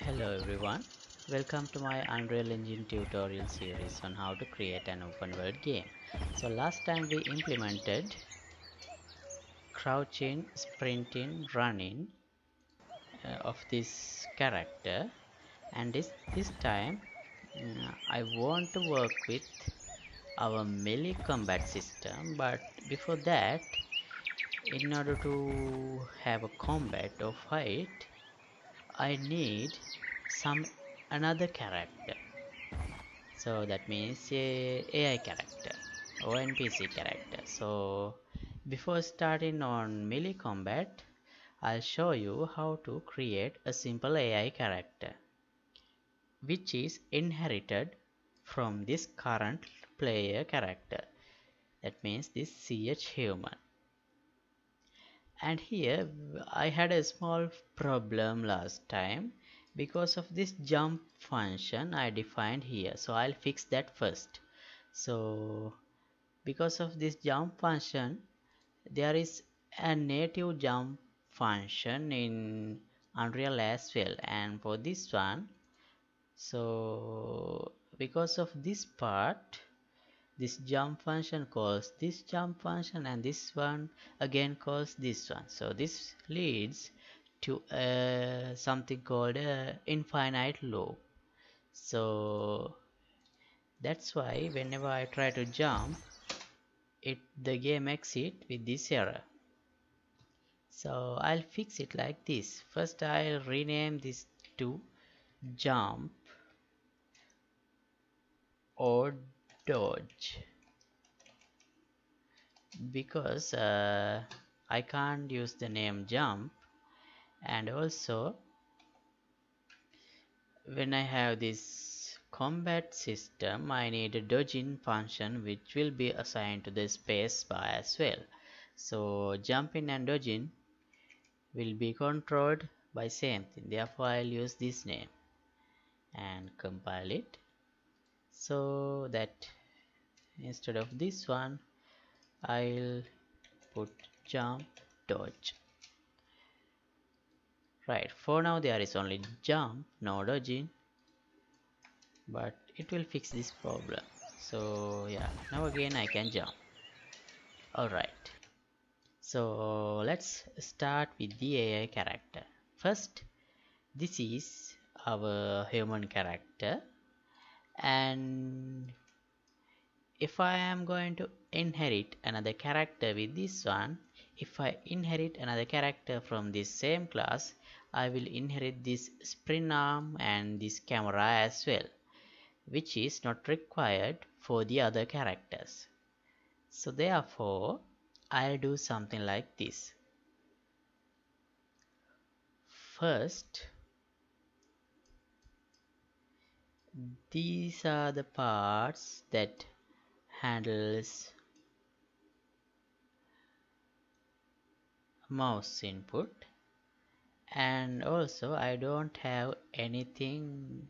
Hello everyone, welcome to my Unreal Engine tutorial series on how to create an open world game. So last time we implemented crouching, sprinting, running uh, of this character. And this, this time uh, I want to work with our melee combat system. But before that in order to have a combat or fight I need some another character. So that means a AI character or NPC character. So before starting on melee combat I'll show you how to create a simple AI character which is inherited from this current player character. That means this CH human and here I had a small problem last time. Because of this jump function I defined here. So I'll fix that first. So because of this jump function there is a native jump function in Unreal as well. And for this one so because of this part this jump function calls this jump function and this one again calls this one. So this leads to uh, something called a infinite loop. So that's why whenever I try to jump it the game exit with this error. So I'll fix it like this. First I'll rename this to jump or dodge. Because uh, I can't use the name jump. And also when I have this combat system I need a dodging function which will be assigned to the space bar as well. So jumping and dodging will be controlled by same thing. Therefore I'll use this name and compile it so that instead of this one I'll put jump dodge. Right for now there is only jump no dodging. But it will fix this problem. So yeah now again I can jump. Alright. So let's start with the AI character. First this is our human character and if I am going to inherit another character with this one if I inherit another character from this same class I will inherit this spring arm and this camera as well which is not required for the other characters. So therefore I'll do something like this. First these are the parts that handles mouse input. And also I don't have anything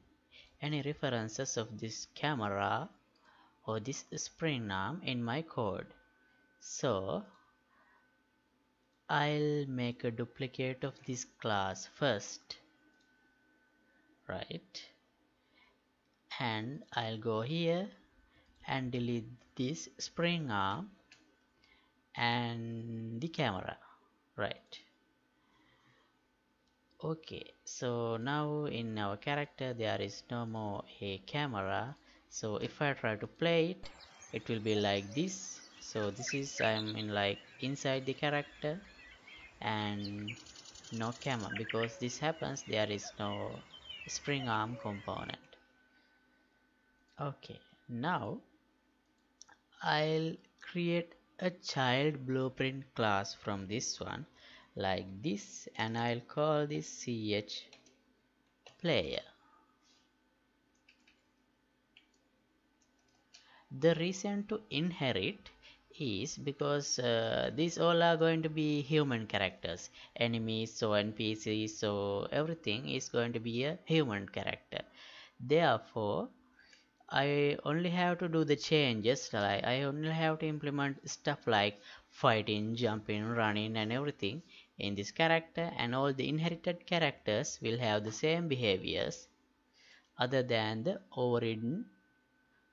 any references of this camera or this spring arm in my code. So I'll make a duplicate of this class first. Right and I'll go here and delete this spring arm and the camera. Right. Okay so now in our character there is no more a camera. So if I try to play it it will be like this. So this is I'm in like inside the character and no camera. Because this happens there is no spring arm component okay now I'll create a child blueprint class from this one like this and I'll call this ch player. The reason to inherit is because uh, these all are going to be human characters. Enemies so npcs so everything is going to be a human character. Therefore I only have to do the changes like I only have to implement stuff like fighting jumping running and everything in this character and all the inherited characters will have the same behaviors other than the overridden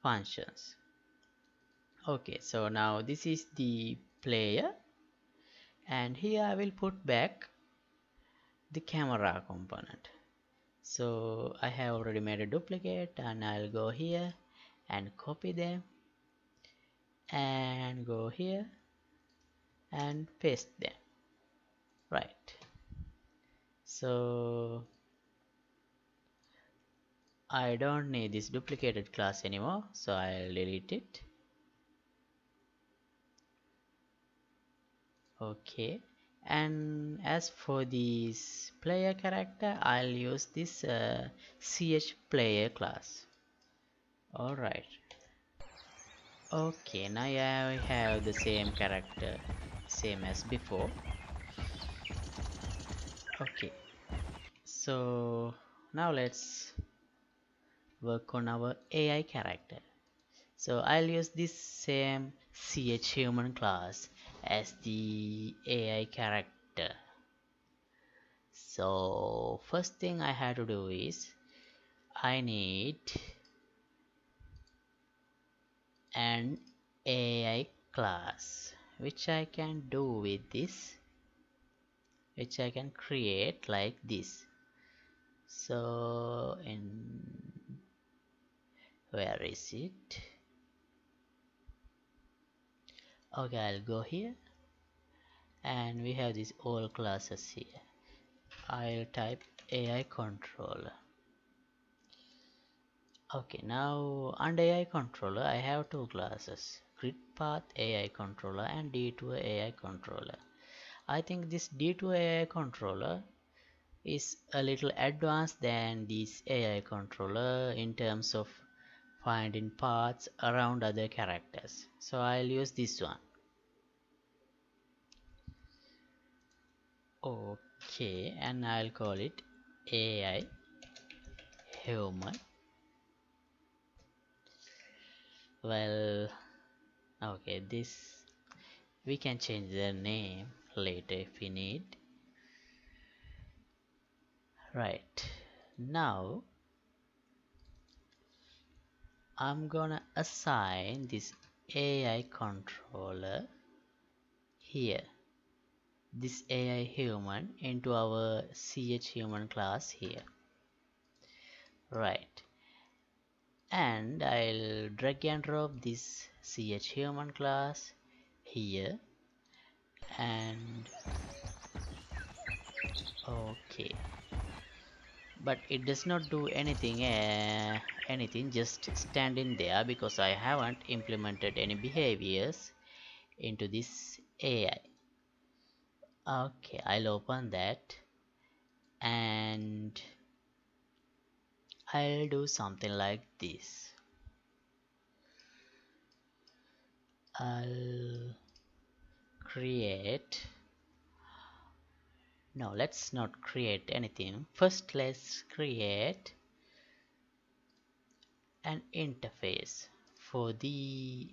functions. Okay so now this is the player and here I will put back the camera component so I have already made a duplicate and I'll go here and copy them and go here and paste them. Right. So I don't need this duplicated class anymore. So I'll delete it. Okay and as for this player character I'll use this uh, ch player class. Alright. Okay now I have the same character same as before. Okay. So now let's work on our AI character. So I'll use this same ch human class as the AI character. So first thing I have to do is I need an AI class which I can do with this which I can create like this. So in where is it okay I'll go here. And we have these all classes here. I'll type AI controller. Okay now under AI controller I have two classes. Grid path AI controller and Detour AI controller. I think this Detour AI controller is a little advanced than this AI controller in terms of finding paths around other characters. So I'll use this one. Okay and I'll call it AI human. Well okay this we can change the name later if we need. Right now I'm gonna assign this AI controller here. This AI human into our ch human class here. Right. And I'll drag and drop this ch human class here. And okay but it does not do anything uh, anything just standing there because I haven't implemented any behaviors into this AI okay I'll open that and I'll do something like this. I'll create no let's not create anything. First let's create an interface for the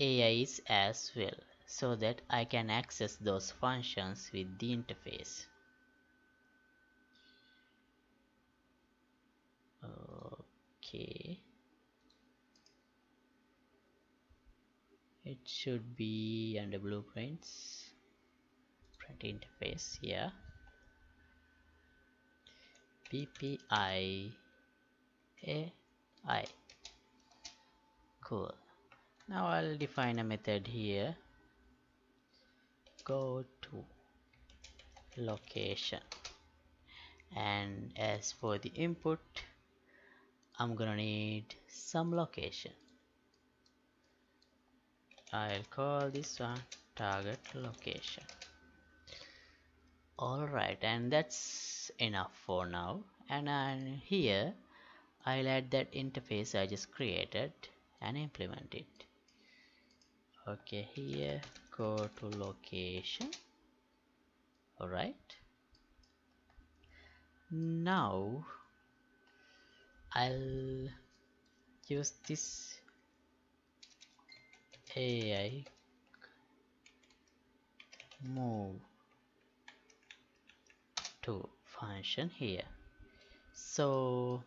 AIs as well so that I can access those functions with the interface. Okay. It should be under blueprints. print interface here. BPI AI cool. Now I'll define a method here. Go to location. And as for the input I'm gonna need some location. I'll call this one target location alright and that's enough for now. And here I'll add that interface I just created and implement it. Okay here go to location. Alright now I'll use this AI move to function here. So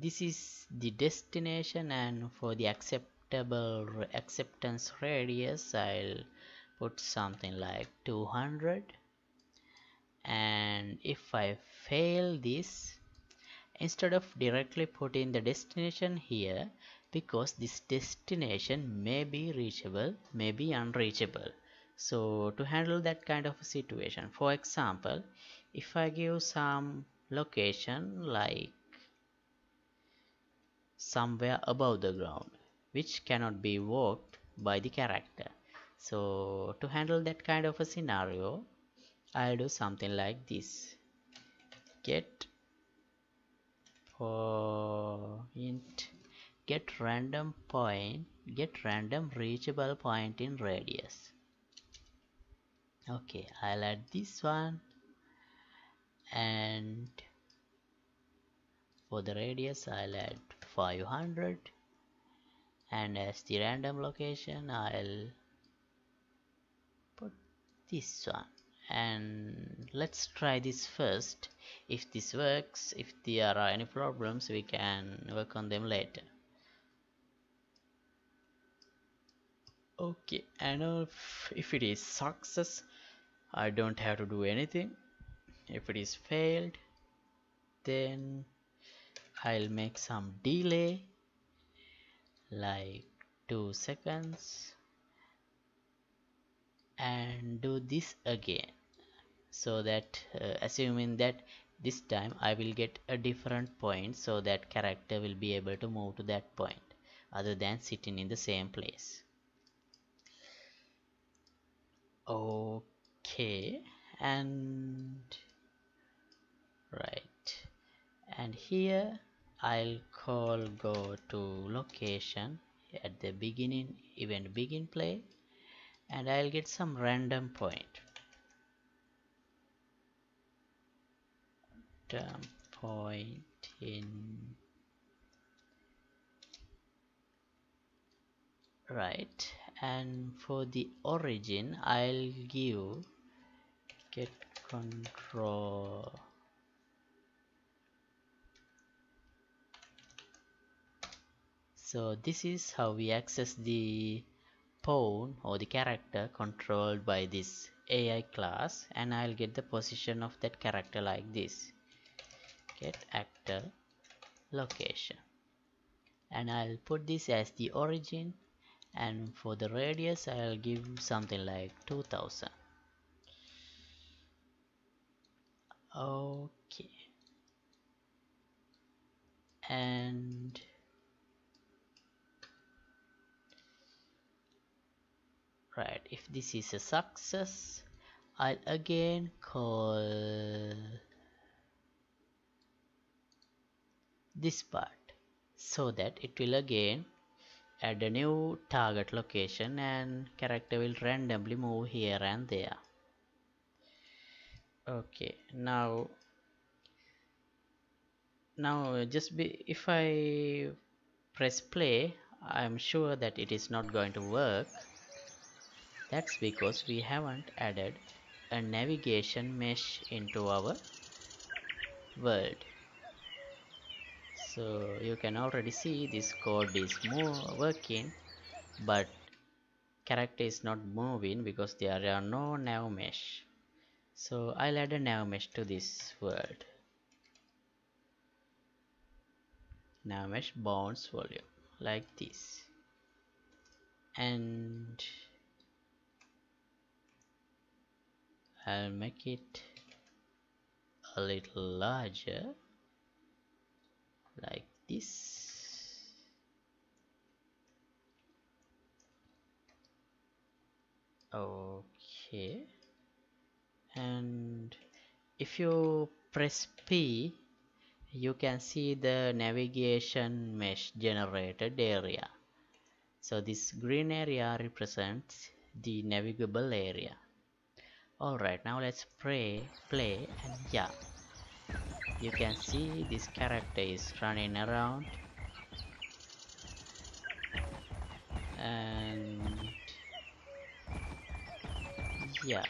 this is the destination and for the acceptable acceptance radius I'll put something like 200 and if I fail this instead of directly putting the destination here because this destination may be reachable may be unreachable so to handle that kind of a situation for example if I give some location like somewhere above the ground which cannot be walked by the character. So to handle that kind of a scenario I'll do something like this. Get uh, point get random point get random reachable point in radius okay I'll add this one. And for the radius I'll add 500 and as the random location I'll put this one. And let's try this first. If this works if there are any problems we can work on them later. Okay and if, if it is success I don't have to do anything. If it is failed then I'll make some delay like 2 seconds and do this again. So that uh, assuming that this time I will get a different point so that character will be able to move to that point other than sitting in the same place. Okay and right. And here I'll call go to location at the beginning event begin play and I'll get some random point. Random point in right and for the origin I'll give control. So this is how we access the pawn or the character controlled by this AI class and I'll get the position of that character like this. Get actor location. And I'll put this as the origin and for the radius I'll give something like 2000 okay. And right if this is a success I'll again call this part so that it will again add a new target location and character will randomly move here and there okay now now just be if I press play I'm sure that it is not going to work. That's because we haven't added a navigation mesh into our world. So you can already see this code is more working but character is not moving because there are no nav mesh so I'll add a nav mesh to this world nav mesh bounds volume like this. And I'll make it a little larger like this. Okay and if you press P you can see the navigation mesh generated area. So this green area represents the navigable area. Alright now let's pray play and yeah. You can see this character is running around. And yeah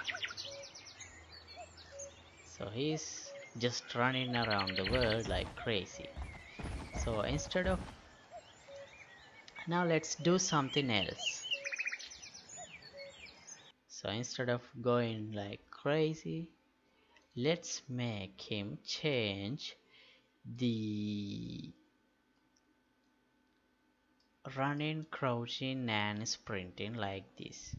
so he's just running around the world like crazy. So instead of now let's do something else. So instead of going like crazy let's make him change the running crouching and sprinting like this.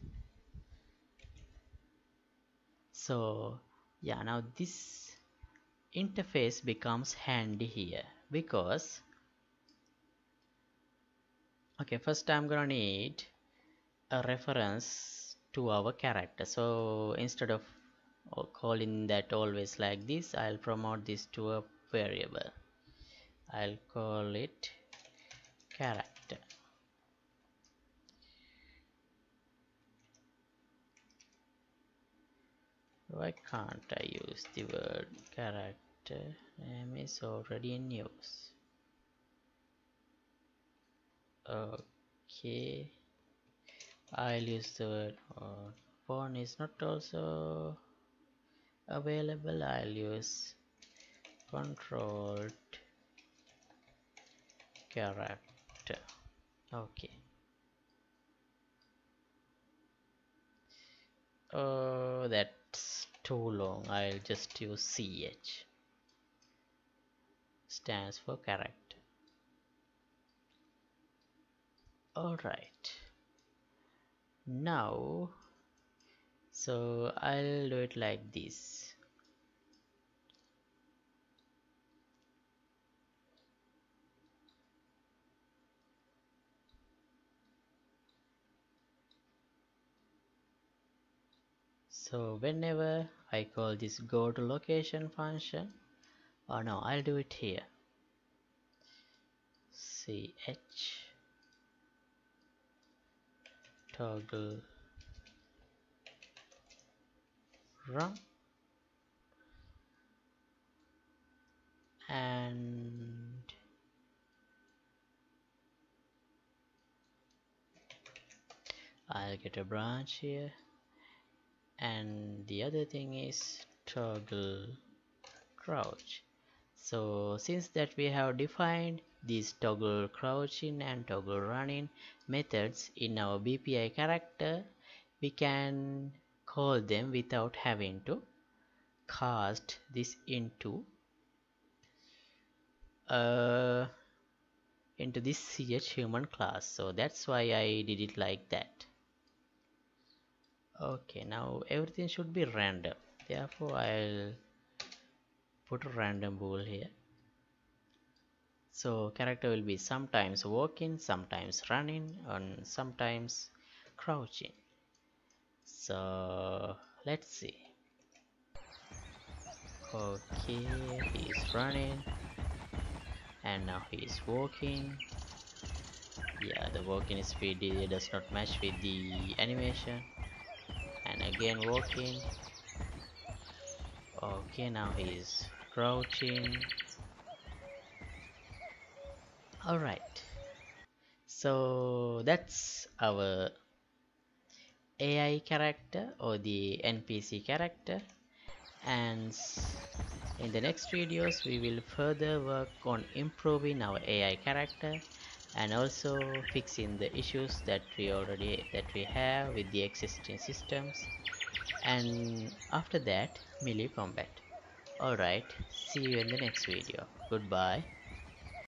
So yeah now this interface becomes handy here because okay first I'm gonna need a reference to our character. So instead of uh, calling that always like this I'll promote this to a variable. I'll call it character why can't I use the word character? Name is already in use. Okay. I'll use the word uh, pawn. Is not also available. I'll use controlled character. Okay. Oh that's too long. I'll just use ch stands for character. Alright now so I'll do it like this so whenever I call this go to location function or oh no I'll do it here. Ch toggle run and I'll get a branch here and the other thing is toggle crouch. So since that we have defined these toggle crouching and toggle running methods in our BPI character we can call them without having to cast this into uh, into this ch human class. So that's why I did it like that okay now everything should be random. Therefore I'll put a random bool here. So character will be sometimes walking sometimes running and sometimes crouching. So let's see. Okay he's running and now he's walking. Yeah the walking speed does not match with the animation and again walking. Okay now he's crouching. Alright. So that's our AI character or the NPC character. And in the next videos we will further work on improving our AI character and also fixing the issues that we already that we have with the existing systems. And after that melee combat. Alright see you in the next video. Goodbye